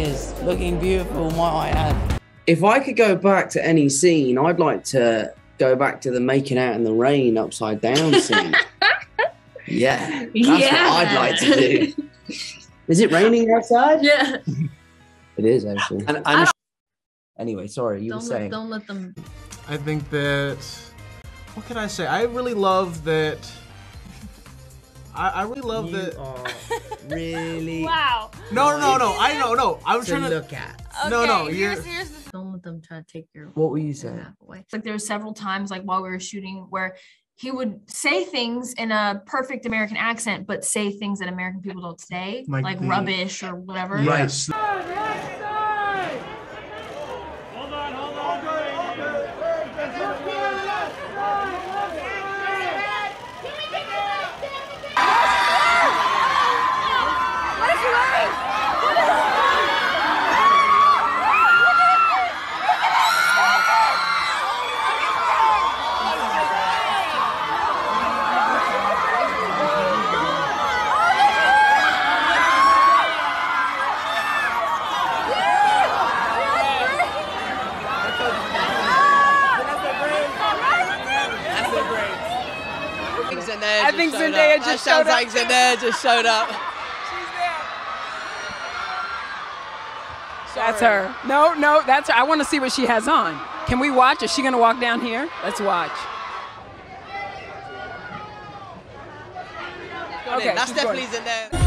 is. Looking beautiful, might I add. If I could go back to any scene, I'd like to go back to the making out in the rain upside down scene. yeah, that's what I'd like to do. Is it raining outside? Yeah. It is actually. And, and ah. anyway, sorry, you Don't were let, saying. don't let them. I think that. What can I say? I really love that. I, I really love You that. are really Wow. No, no, no, no. I know, no. I was to trying to. look at. No, no, Okay, you're- here's, here's the Don't let them try to take your. What were you saying? half away. like there were several times like while we were shooting where he would say things in a perfect American accent, but say things that American people don't say, Like like, the- rubbish or whatever. Yes. I think Zendaya just showed up. Sounds like Zendaya just showed up. That's her. No, no, that's her. I want to see what she has on. Can we watch? Is she going to walk down here? Let's watch. Okay, That's definitely Zendaya.